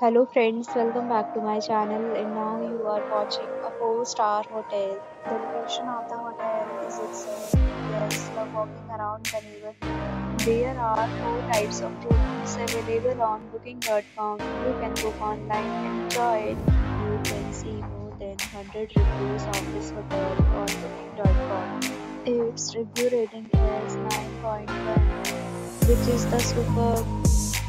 Hello friends, welcome back to my channel and now you are watching a 4-star hotel. The location of the hotel is excellent. Guests love walking around the neighborhood. There are 4 types of rooms available on booking.com. You can book online and enjoy it. You can see more than 100 reviews of this hotel on booking.com. Its review rating is 9.1 which is the superb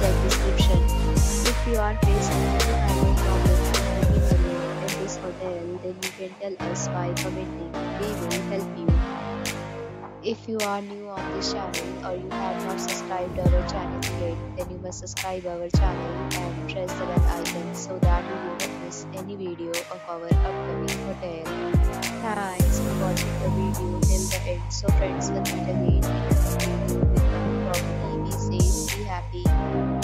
Check description. If you are facing any kind of problem in this hotel, then you can tell us by commenting. We will help you. If you are new on this channel or you have not subscribed our channel yet, then you must subscribe our channel and press the bell icon so that you will not miss any video of our upcoming hotel. Thanks for watching the video till the end. So friends, will meet again happy.